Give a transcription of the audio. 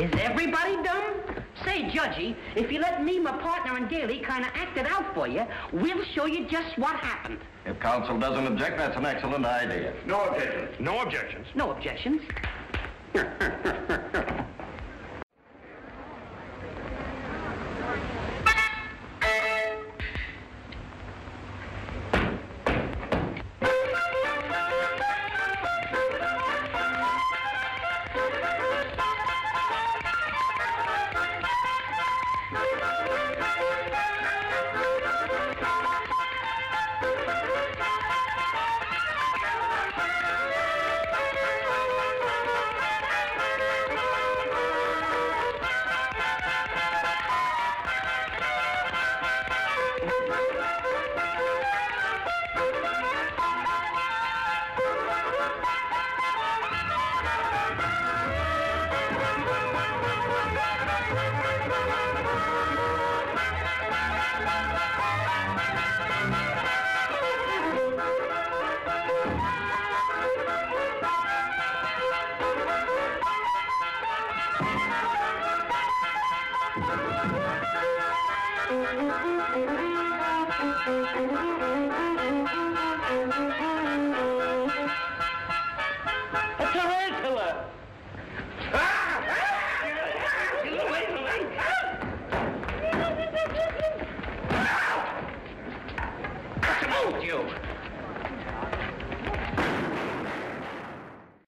Is everybody dumb? Say, Judgy, if you let me, my partner, and Larry kind of act it out for you, we'll show you just what happened. If counsel doesn't object, that's an excellent idea. No objections. No objections. No objections. A tarantula!